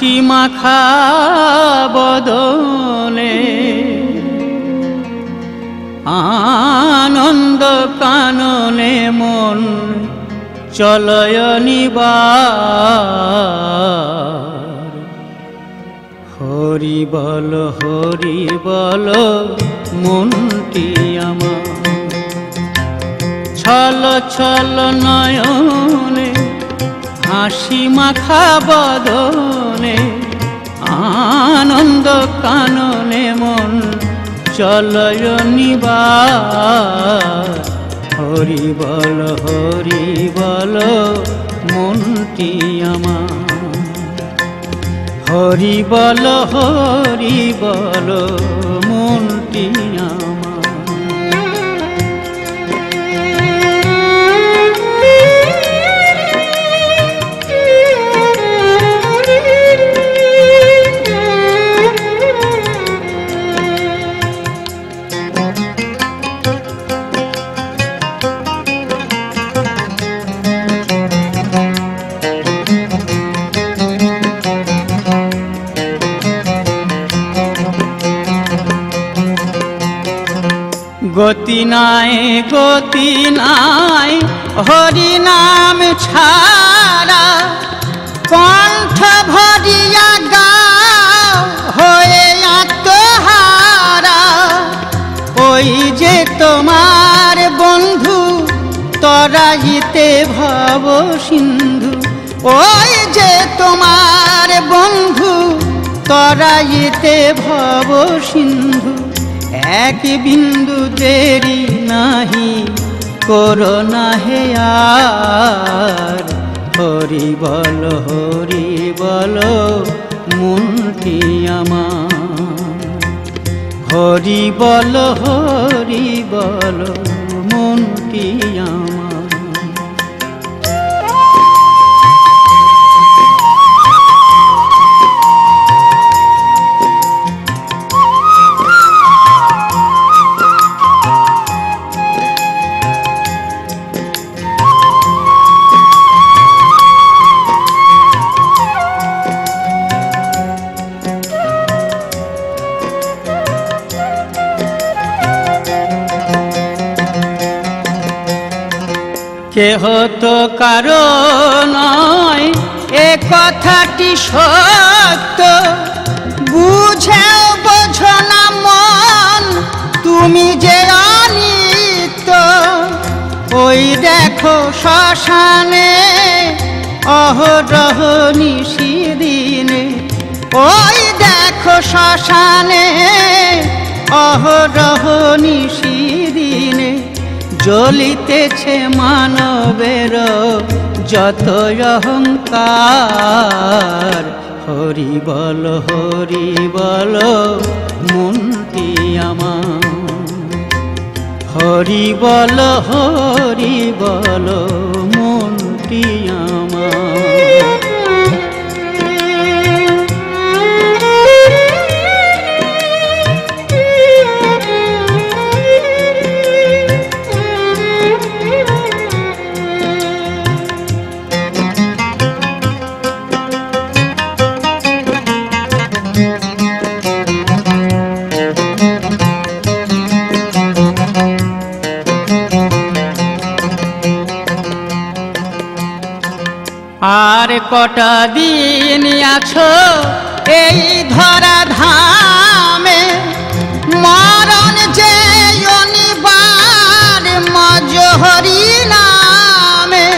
হাসি মাখা আনন্দ কাননে মন চলয় হরি বল হরি বল মনটি আমার? ছল ছল নয়নে হাসি মাখা বদনে আনন্দ কাননে মন, চলয় নিবার হরি বল হরি বল, মনটি আমার। হরি বল হরি বল, মনটি আমার। গতি নাই গতি নাই, হরি নাম ছাড়া কণ্ঠ ভরিয়া গাও, হয়ে আত্মহারা। ওই যে তোমার বন্ধু, তরাইতে ভব সিন্ধু। ওই যে তোমার বন্ধু, তরাইতে ভব সিন্ধু। এক বিন্দু দেরি নাহি, করোনা হে আর। হরি বল হরি বল মনটি আমার? হরি বল হরি বল মনটি আমার? কেহ তো কারও নয়, এ কথাটি সত্য। বুঝেও বোঝো না মন, তুমি যে অনিত ওই দেখো শ্মশানে অহরহ নিশিদিনে ওই দেখো শ্মশানে অহরহ নিশিদিনে জ্বলিতেছে মানবের যত অহংকার। হরি বল হরি বল, মনটি আমার। হরি বল হরি বল, মনটি আমার। কটা দিন আছো এই ধরা ধামে মরণ যে অনিবার মজহরি নামে।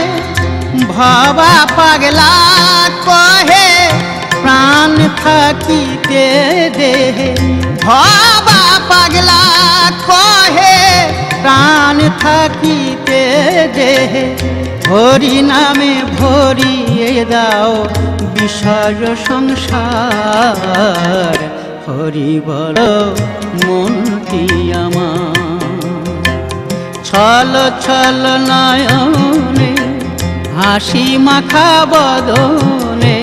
ভবা পাগলা কহে, প্রাণ থাকিতে দেহে ভবা পাগলা কহে, প্রাণ থাকিতে দেহে হরি নামে ভরিয়ে দাও বিষয় সংসার। হরি বল মনটি আমার? ছল ছল নয়নে, হাসি মাখা বদনে,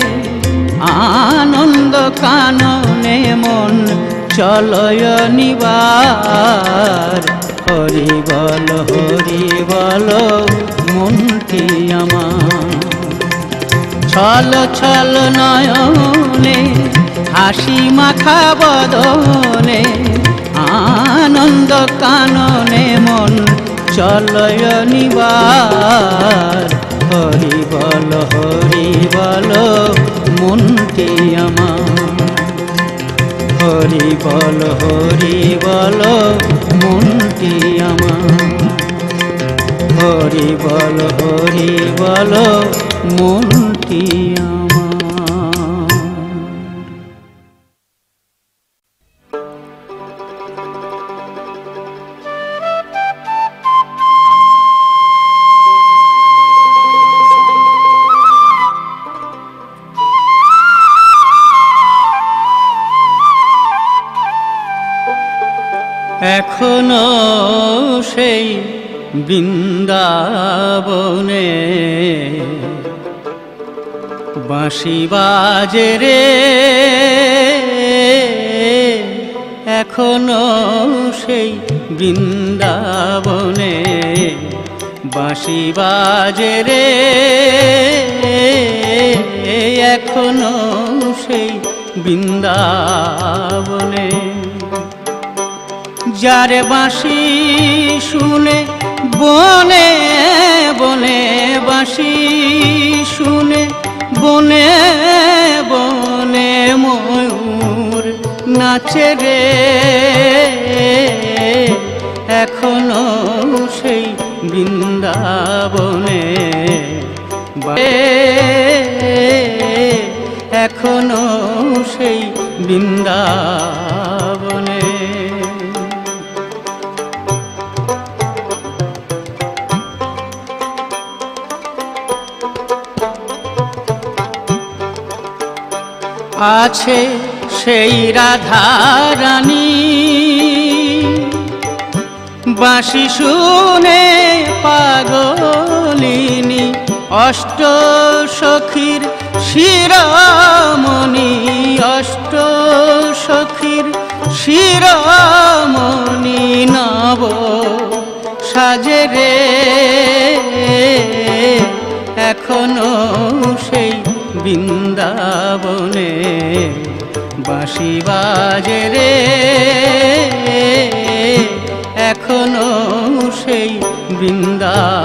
আনন্দ কাননে মন চলয় নিবার। হরি বল হরি বল মনটি আমার? ছল ছল নয়নে, হাসি মাখা বদনে, আনন্দ কাননে মন চলয় নিবার। হরি বল হরি বল মনটি আমার? হরি বল হরি বল আমার হরি বল হরি বল মনটি বাঁশি বাজে রে। এখনও সেই বৃন্দাবনে বাঁশি বাজে রে। এখনও সেই বৃন্দাবনে যারে বাঁশি শুনে বনে বনে বাঁশি নাচে রে। এখনও সেই বৃন্দাবনে এখনও সেই বৃন্দাবনে। আছে সেই রাধারানী। বাঁশি শুনে পাগলিনী, অষ্ট সখীর শিরমণি, অষ্ট সখীর শিরমণি নব সাজে রে। এখনও সেই বৃন্দাবনে বাঁশি বাজে রে। এখনও সেই বৃন্দাবনে।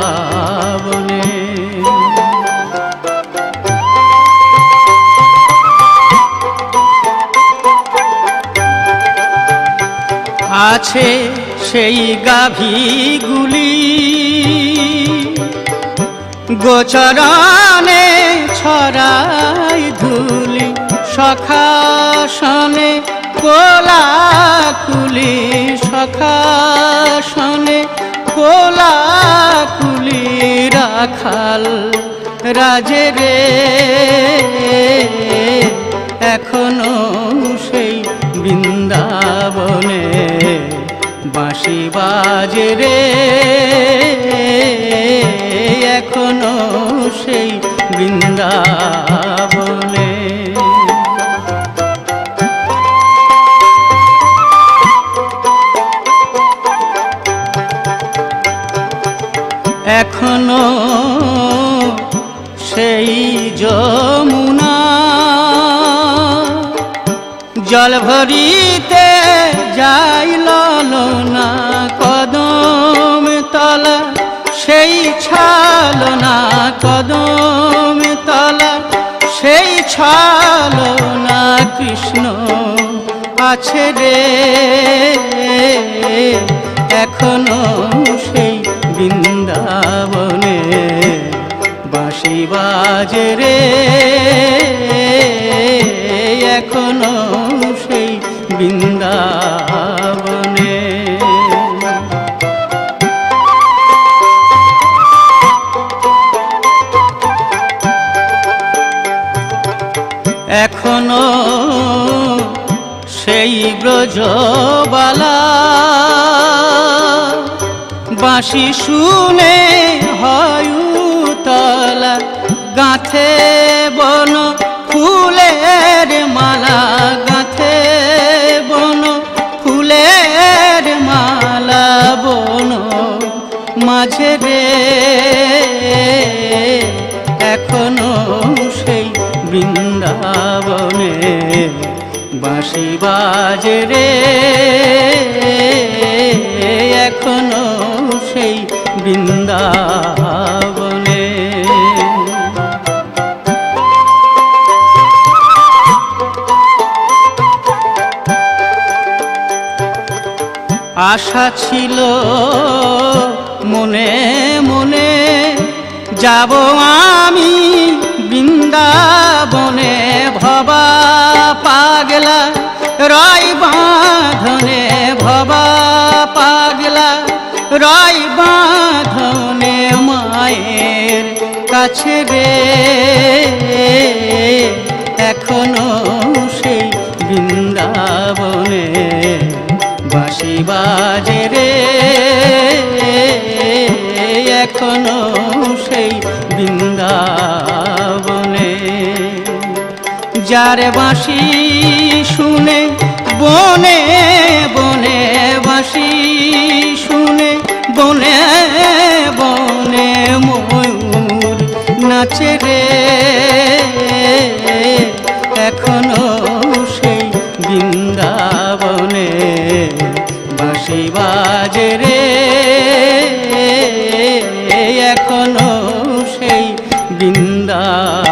আছে সেই গাভীগুলি। গোচরণে ছড়াই ধুলি সখাসনে কোলাকুলি সখাসনে কোলাকুলি রাখাল রাজে রে। এখনও সেই বৃন্দাবনে বাঁশি বাজে রে। ভরিতে যাইল না কদম তলা সেই ছালনা কদম তলা সেই ছালনা কৃষ্ণ আছে রে। এখনও সেই ব্রজবালা। বাঁশি শুনে হয়ুতলা গাঁথে বন ফুলের মালা, গাঁথে বন ফুলের মালা, বন মাঝে রে। এখনও সেই বৃন্দ বাঁশি বাজে রে। এখনও সেই বৃন্দাবনে। আশা ছিল মনে যাব আমি বৃন্দাবনে ভবা পাগলা, রয় বাঁধনে ভবা পাগলা, রয় বাঁধনে মায়ের কাছে রে এখনও সেই বৃন্দাবনে বাঁশি বাজে রে। এখনও যার বাঁশি শুনে, বনে বনে বাসি শুনে, বনে বনে ময়ূর নাচে রে। এখনও সেই বৃন্দাবনে বাসি বাজে রে। এখনও সেই বৃন্দাবনে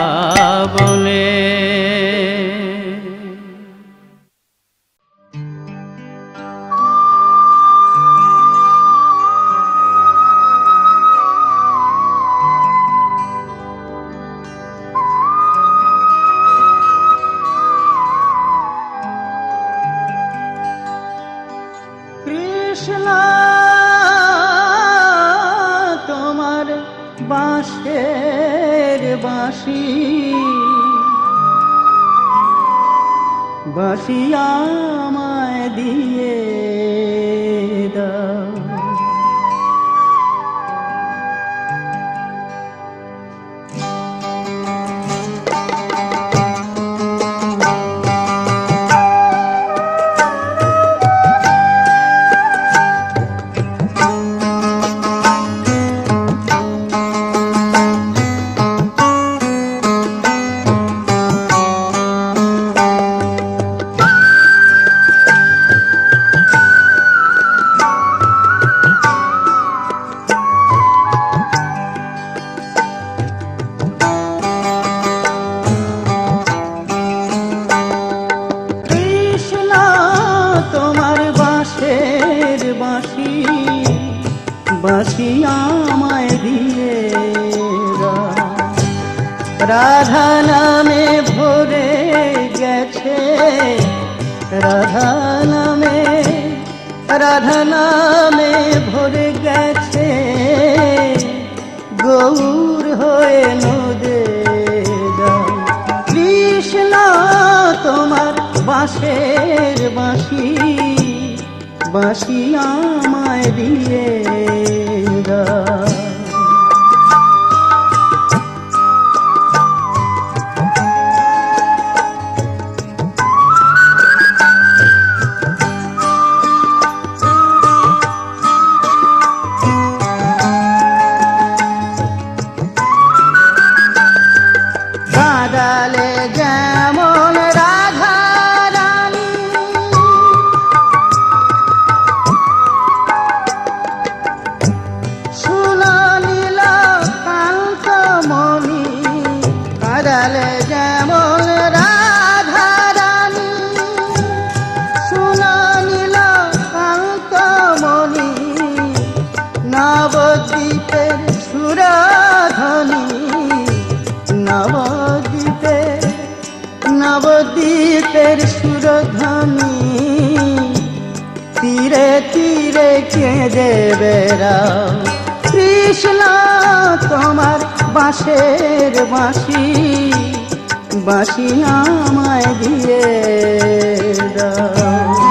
বাঁশি আমায় দিয়ে দাও।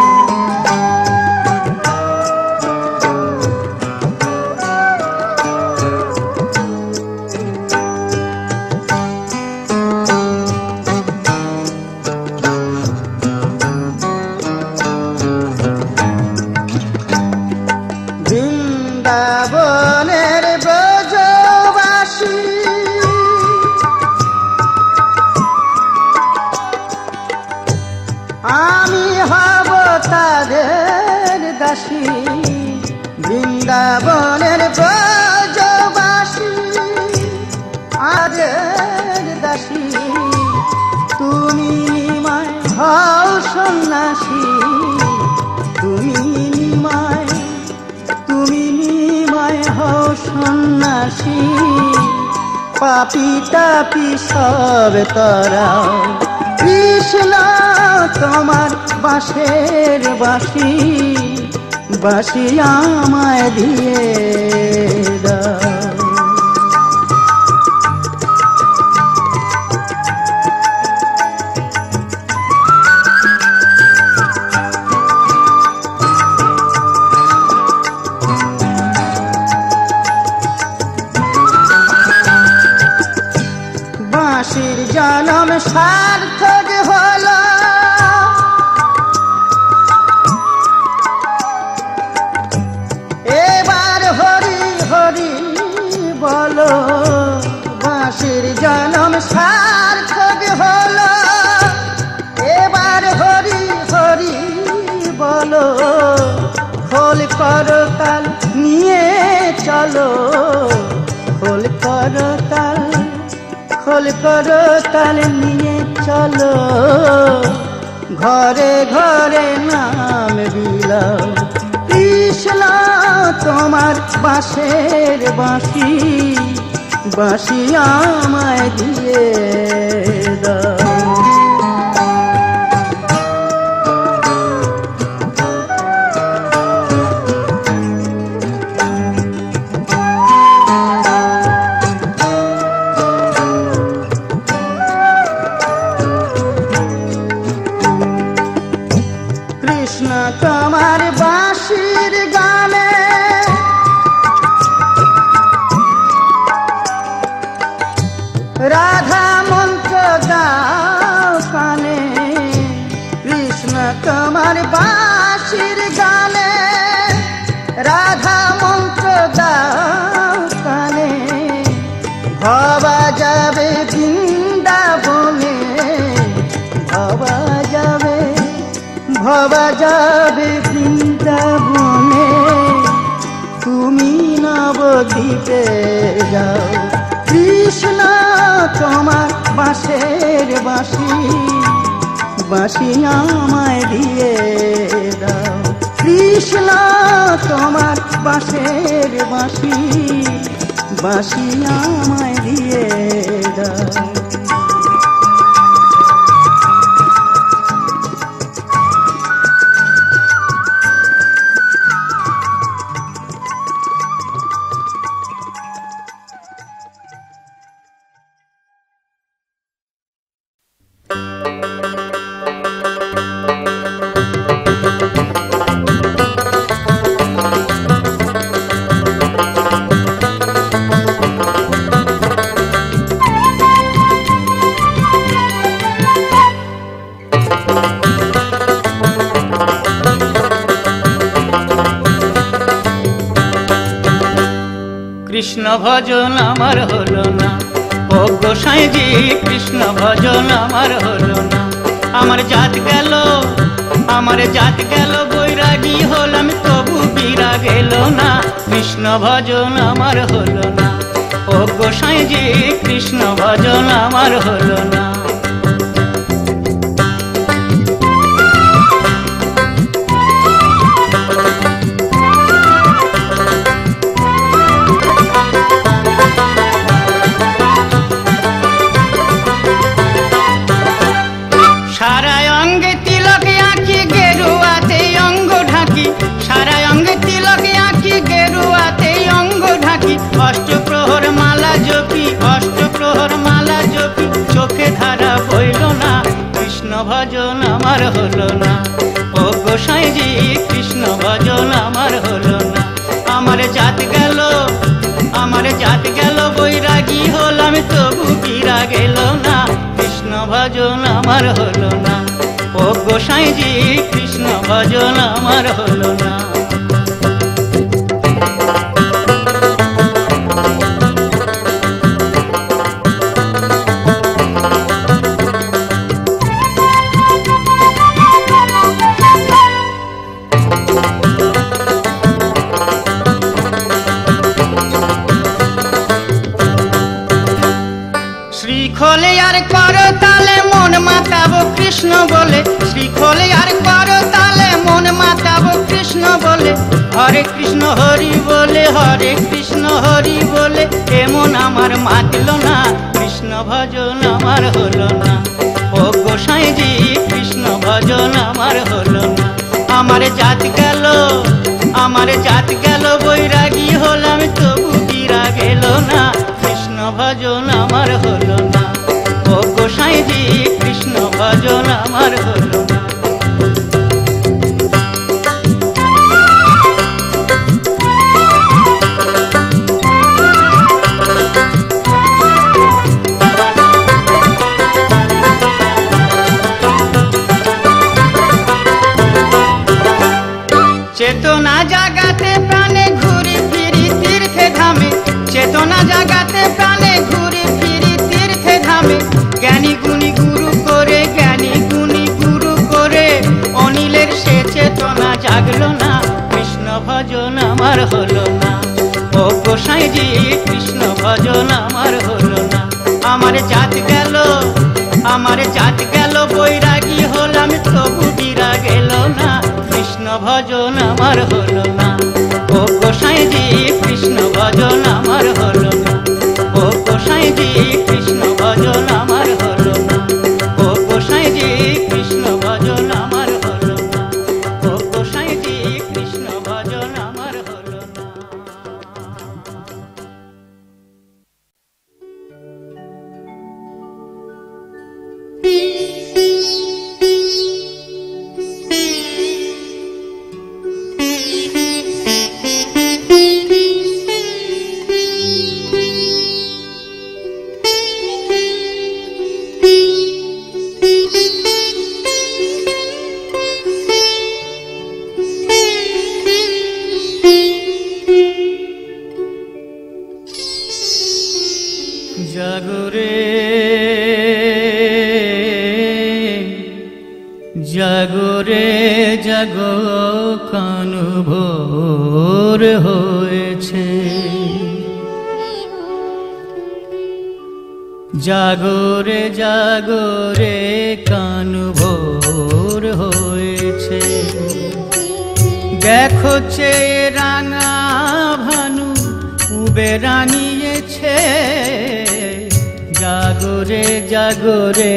সন্ন্যাসী পাপি তাপি সব তরা। কৃষ্ণ তোমার বাঁশের বাঁশি বাঁশি আমায় দিয়ে দাও। জনম সার্থক হলো। এবার হরি হরি বলো, বাঁশির জনম সার্থক হলো। এবার হরি হরি বলো, খোল করতাল নিয়ে চলো। খোল করো তাল নিয়ে চলো। ঘরে ঘরে নাম বিলাও কৃষ্ণ, তোমার বাঁশের বাঁশি বাঁশি আমায় দিয়ে দাও। ভবা যাবে বৃন্দাবনে তুমি নবদ্বীপে যাও। কৃষ্ণ তোমার বাঁশের বাঁশি। বাঁশি আমায় দিয়ে দাও। কৃষ্ণ তোমার বাঁশের বাঁশি। বাঁশি আমায় দিয়ে দাও। কৃষ্ণ ভজন আমার হলো না। ও গোসাইজি কৃষ্ণ ভজন আমার হলো না। আমার জাত গেল, আমার জাত গেল, বৈরাগী হলাম, তবু বিরা গেল না। কৃষ্ণ ভজন আমার হলো না। ও গোসাইজি কৃষ্ণ ভজন আমার হলো না। আমার হলো না। ও গোসাইজি কৃষ্ণ ভজন আমার হলো না। আমার জাত গেল, আমার জাত গেল, বৈরাগী হলাম, তবু বিরা গেল না। কৃষ্ণ ভজন আমার হলো না। ও গোসাইজি কৃষ্ণ ভজন আমার হলো না। আমার হলো না। ও গোসাইজি কৃষ্ণ ভজন আমার হলো না। আমার জাত গেল, আমার জাত গেল, বৈরাগী হলাম, তবু গিরা গেল না। কৃষ্ণ ভজন আমার হলো না। ও গোসাইজি কৃষ্ণ ভজন আমার হলো ভজন আমার হলো না। ও গোসাইজি কৃষ্ণ ভজন আমার হলো না। আমার জাত গেল, আমার জাত গেল, বৈরাগী হলাম, তবু বিরা গেল না। কৃষ্ণ ভজন আমার হলো না। হয়েছে। জাগরে জাগরে কানু ভোর হয়েছে। দেখো চে রাঙা ভানু উবে রানিয়েছে। জাগরে জাগরে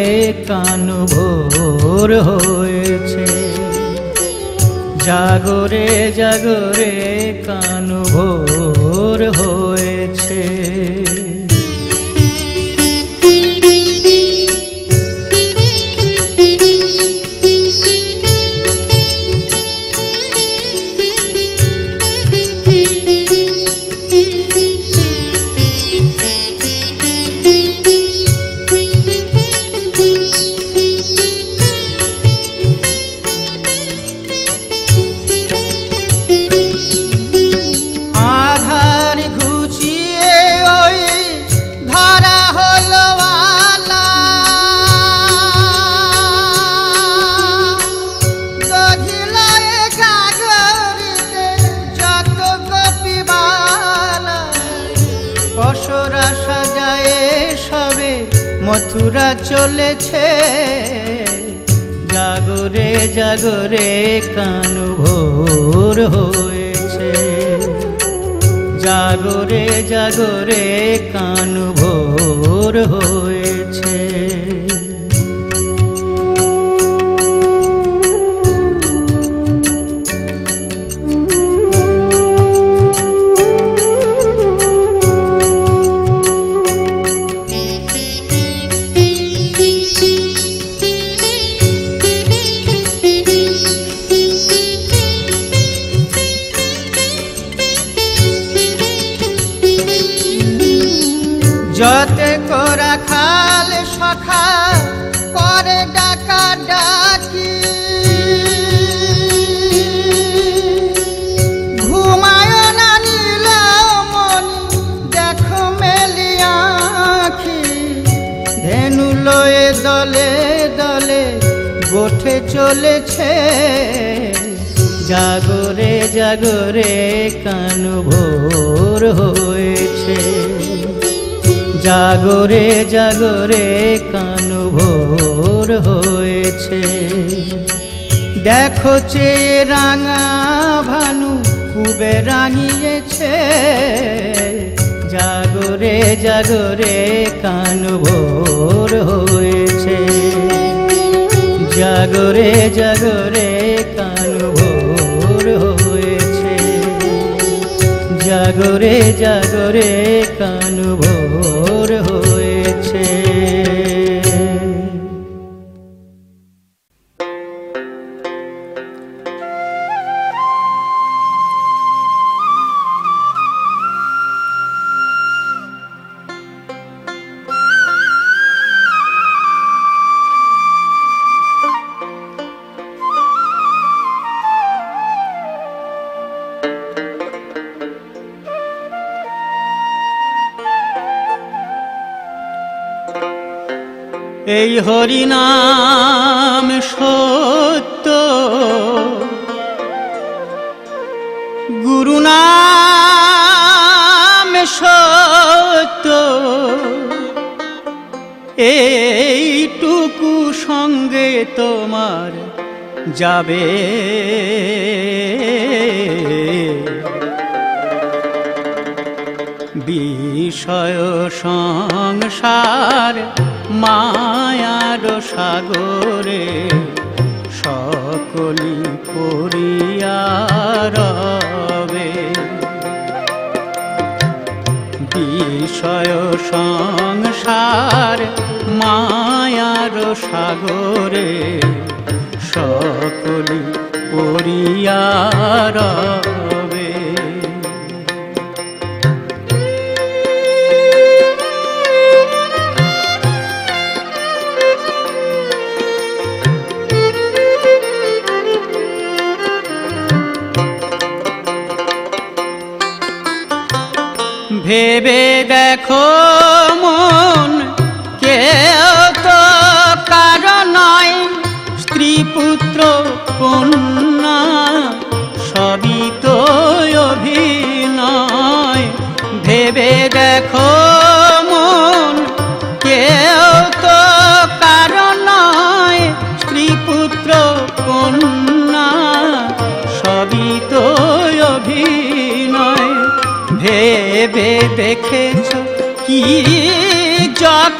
কানু ভোর হয়েছে। জাগরে জাগরে কান ভোর হয়েছে। মথুরা চলেছে। জাগরে জাগরে কানু ভোর হয়েছে। জাগরে জাগরে কানু ভোর হয়েছে। যতে করা খাল সখা করে ডাকা ডাকি। ঘুমায় না নীলমণি দেখো মেলি আখি। ধেনু লয়ে দলে দলে গোঠে চলেছে। জাগরে জাগরে কানু ভোর হয়েছে। জাগরে জাগরে কানু ভোর হয়েছে। দেখো চে রাঙা ভানু ডুবে রাঙিয়েছে। জাগরে জাগরে কান ভোর হয়েছে। জাগরে জাগরে কান ভোর হয়েছে। জাগরে জাগরে কান হয়েছে এই হরিনাম সত্য। গুরু নাম সত্য। এইটুকু সঙ্গে তোমার যাবে সংসার মায়ার সাগরে সকলি পরিয়ারবে বিষয় সংসার মায়ার সাগরে সকলি পরিয়ারবে ভেবে দেখো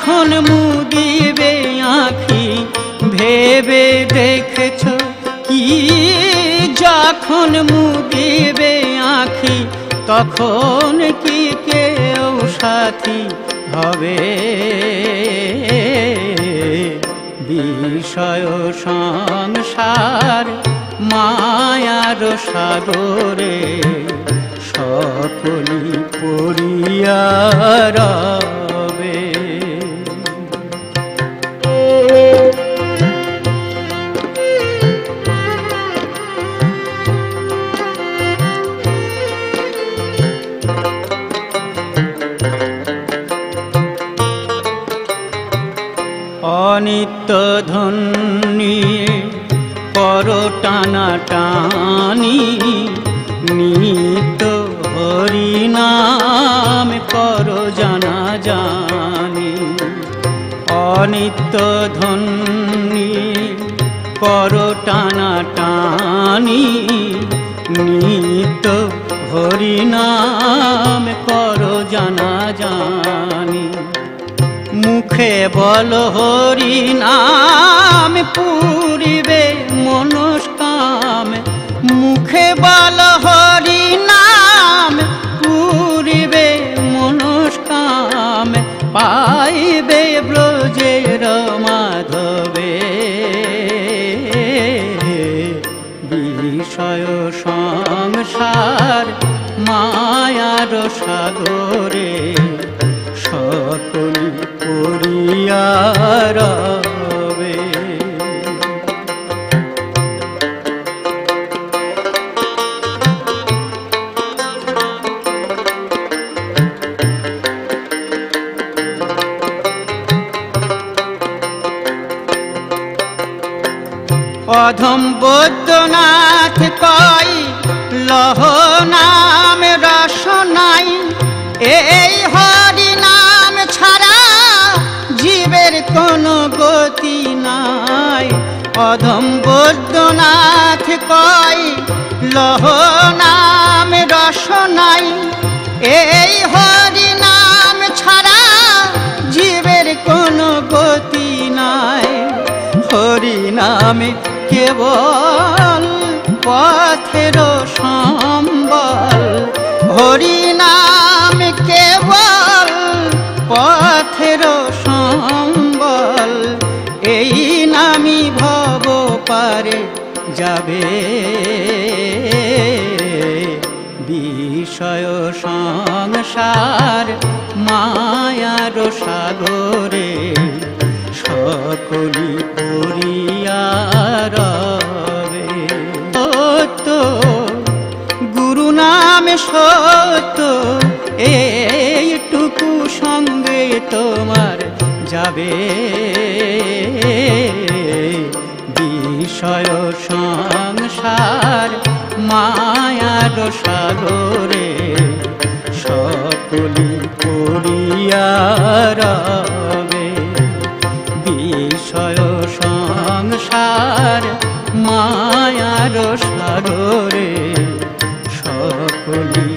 যখন মুদিবে আঁখি, ভেবে দেখেছ কি? যখন মুদিবে আঁখি, তখন কি কেউ সাথী হবে? বিষয় সংসার মায়ার সাগরে সকলি পরিয়ারবে অনিত্য ধন নিয়ে পর টানা টানি নিত্য হরিনাম কর জানা জানি অনিত্য ধন নিয়ে কর টানা টানি নিত্য হরিনাম কর জানা জানি মুখে বল হরি নাম, পুরিবে মনস্কাম। মুখে বল হরি নাম, পুরিবে মনস্কাম। পাইবে ব্রজের মাধবে। বিষয় সংসার মায়ার সাগরে, সকলি পরিয়ারবে অধম অধম বৈদ্যনাথ কই, লহ নাম নাই। এই হরি নাম ছাড়া জীবের কোনো গতি নাই। হরি নামে কেবল পথের সম্বল। হরি নাম কেবল পথের সম্বল। এই পারে যাবে। বিষয় সংসার মায়ার সাগরে সকলি পরিয়ারবে সত্য, গুরু নামে সত্য, এইটুকু সঙ্গে তোমার যাবে। বিষয় সংসার মায়ার সাগরে সকলি পরিয়ারবে বিষয় সংসার মায়ার সাগরে সকলি